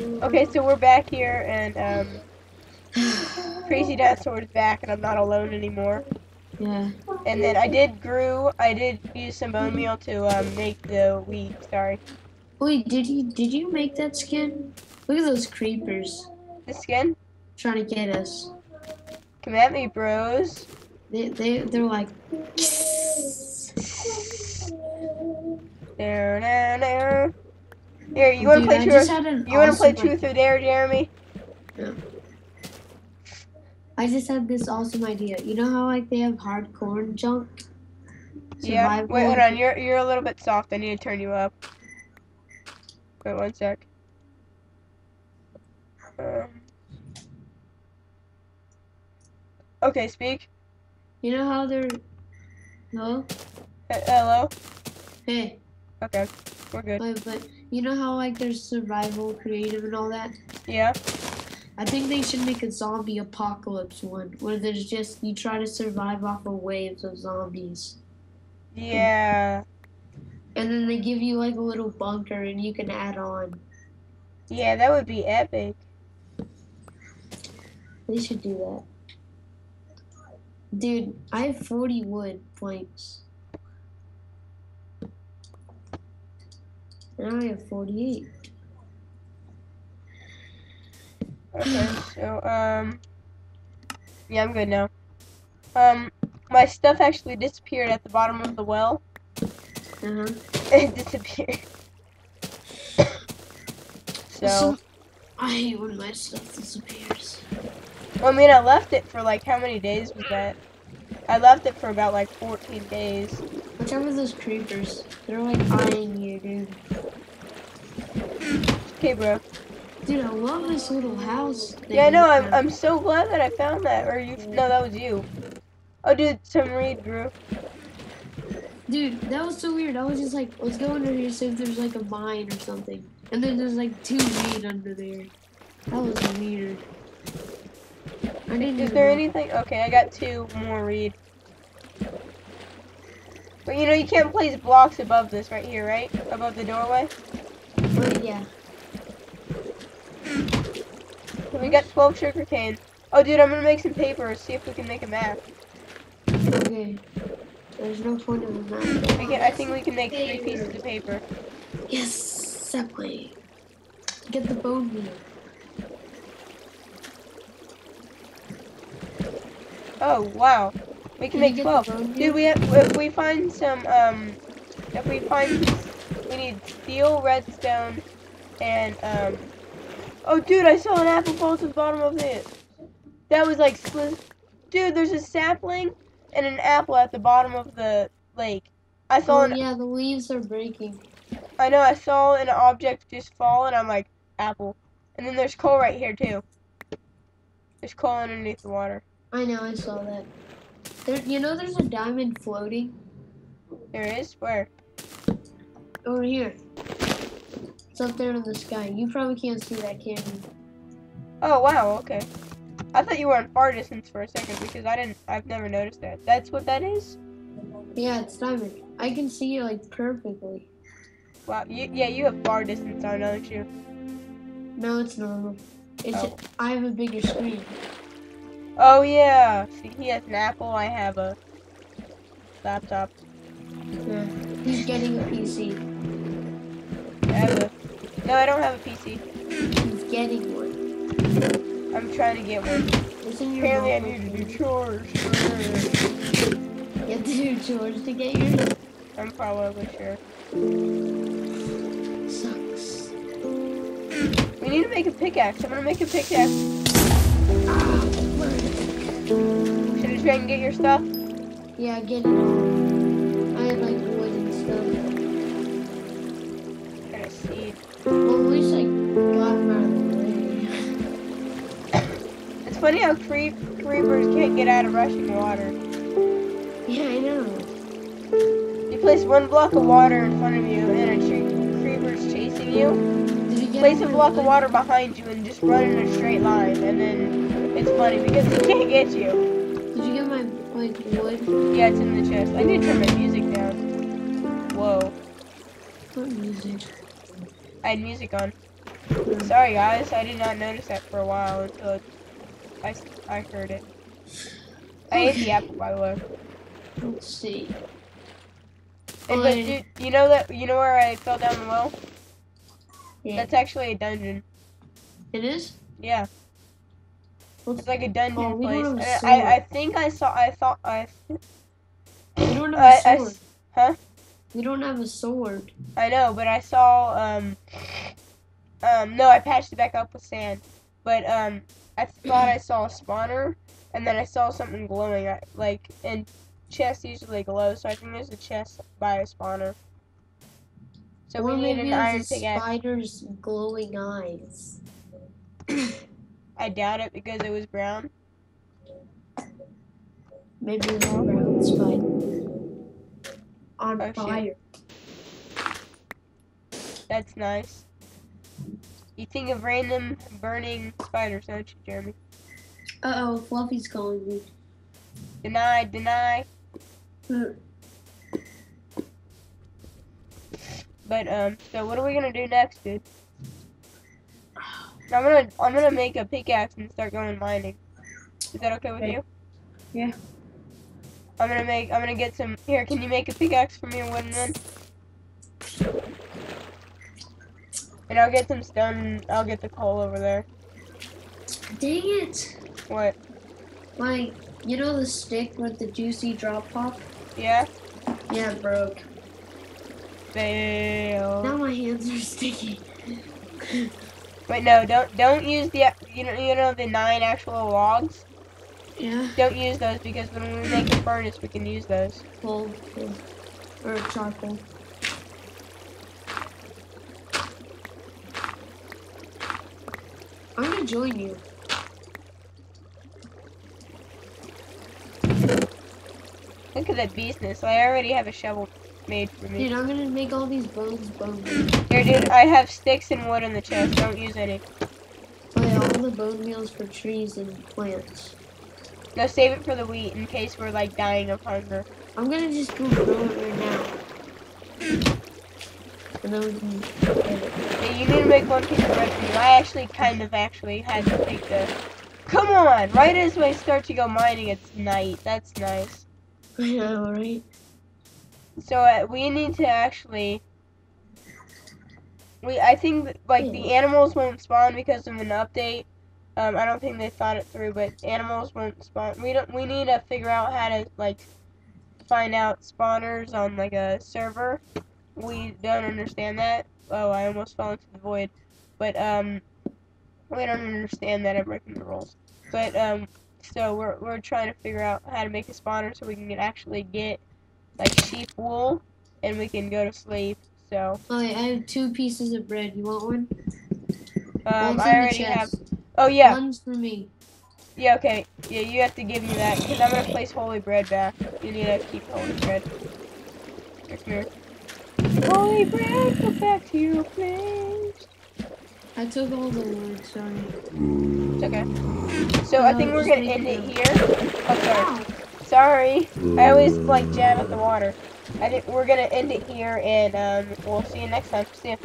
Okay, so we're back here, and um, Crazy Dinosaur is back, and I'm not alone anymore. Yeah. And then I did grew, I did use some bone meal to um, make the wheat. Sorry, Wait, did you did you make that skin? Look at those creepers the skin. trying to get us. Come at me, bros. They they they're like. There, there, there. Here, you want to play truth? just You want to play truth or dare, Jeremy? I just had this awesome idea. You know how like they have hardcore junk? Yeah. Wait, hold on. You're you're a little bit soft. I need to turn you up. Wait one sec. Um. Okay, speak. You know how they're. No. H- hello. Hey, Okay, we're good. but you know how like there's survival, creative, and all that. Yeah. I think they should make a zombie apocalypse one where there's just you try to survive off of waves of zombies. Yeah. And then they give you like a little bunker and you can add on. Yeah, that would be epic. They should do that. Dude, I have 40 wood planks. And I have 48. Okay, so um, yeah, I'm good now. Um, my stuff actually disappeared at the bottom of the well. Uh-huh. It disappeared. so, So, I hate when my stuff disappears. I mean, I left it for like how many days was that? I left it for about like 14 days. Watch out for those creepers. They're like eyeing you, dude. Okay, bro. Dude, I love this little house. Yeah, I know. I'm. I'm so glad that I found that. Or you? No, that was you. Oh, dude, some reed grew. Dude, that was so weird. I was just like, let's go under here, see if there's like a mine or something. And then there's like two weed under there. That was weird. I Is there anything? Okay, I got two more reed. But you know, you can't place blocks above this right here, right? Above the doorway. Yeah. We got 12 sugar cane. Oh, dude, I'm gonna make some paper. See if we can make a map. Okay. There's no point in the map. We can, I think we can make three pieces of paper. Yes, exactly. Get the bone meal. Oh, wow. We can Can make 12. the? Dude, we have, if we find some, um, if we find, we need steel, redstone, and, um, oh, dude, I saw an apple fall to the bottom of it. That was like, split. Dude, there's a sapling and an apple at the bottom of the lake. I saw Oh an, yeah, the leaves are breaking. I know, I saw an object just fall, and I'm like, apple. And then there's coal right here, too. There's coal underneath the water. I know, I saw that. There, you know, there's a diamond floating There is? Where? over here. It's up there in the sky. You probably can't see that, can you? Oh wow, okay. I thought you were on far distance for a second because I didn't I've never noticed that. That's what that is? Yeah, it's diamond. I can see it like perfectly. Wow, you, yeah, you have far distance on, don't you? No, it's normal. It's Oh. I have a bigger screen. Oh yeah. See, he has an apple, I have a laptop. Yeah. He's getting a PC. I have a No, I don't have a PC. He's getting one. I'm trying to get one. Apparently I need to do chores. You have to do chores to get yours. I'm probably sure. Sucks. We need to make a pickaxe. I'm gonna make a pickaxe. Ah, Should I try and get your stuff? Yeah, get it all. I had like wood and stuff. Kind of seed. Well, at least I got him out of the way. It's funny how creep creepers can't get out of rushing water. Yeah, I know. You place one block of water in front of you and a tree creeper's chasing you. Did you get Place a block of water behind you and just run in a straight line and then it's funny because he can't get you. Did you get my like wood? Yeah, it's in the chest. I need to turn my music down. Whoa. What music? I had music on. Sorry guys, I did not notice that for a while until I, I heard it. I ate the apple by the way. Let's see. And but dude, you know that you know where I fell down the well? Yeah. That's actually a dungeon. It is? Yeah, It's like a dungeon we place. don't have a And I, I think I saw. I thought I. we don't have I a sword. huh? We don't have a sword. I know, but I saw. Um. Um. No, I patched it back up with sand, but um, I thought I saw a spawner, and then I saw something glowing. I, like, and chests usually glow, so I think there's a chest by a spawner. So or we need maybe an iron pickaxe. spider's glowing eyes. I doubt it because it was brown. Maybe it's a brown spider. On Oh, shit. fire. That's nice. You think of random burning spiders, don't you, Jeremy? Uh oh, Fluffy's calling me. Deny, deny. Hmm. But um, so what are we gonna do next, dude? I'm gonna I'm gonna make a pickaxe and start going mining. Is that okay with Okay. you? Yeah. I'm gonna make I'm gonna get some here. Can you make a pickaxe for me, wooden then? And I'll get some stone. and I'll get the coal over there. Dang it! What? My, you know the stick with the juicy drop pop? Yeah. Yeah, it broke. Fail. Now my hands are sticky. Wait, no, don't don't use the you know you know the nine actual logs. Yeah. Don't use those because when we make a furnace, we can use those. Coal. coal. Or charcoal. I'm gonna join you. Look at that business. I already have a shovel made for me. Dude, I'm gonna make all these bones bone. Here, dude, I have sticks and wood in the chest. Don't use any. Oh yeah, all the bone meals for trees and plants. No, save it for the wheat in case we're like dying of hunger. I'm gonna just go grow it right now. And then we can. Yeah, you need to make one piece of bread for you. I actually kind of actually had to take the. Come on! Right as we start to go mining, it's night. That's nice. I know, right? So uh, we need to actually. We I think like the animals won't spawn because of an update. Um, I don't think they thought it through, but animals won't spawn. We don't. We need to figure out how to like find out spawners on like a server. We don't understand that. Oh, I almost fell into the void. But um, we don't understand that. I'm breaking the rules. But um, so we're we're trying to figure out how to make a spawner so we can actually get like sheep wool, and we can go to sleep. So Oh, yeah, I have two pieces of bread. You want one? um, One's I already have. Oh yeah, One's for me. yeah. Okay, yeah. You have to give me that because I'm gonna place holy bread back. You need to keep holy bread. Come here. Holy bread, go back to your place. I took all the wood, sorry. It's okay. So I think we're gonna end it it here. Oh, sorry. Sorry. I always like jam at the water. I think we're gonna end it here, and um, we'll see you next time. See ya.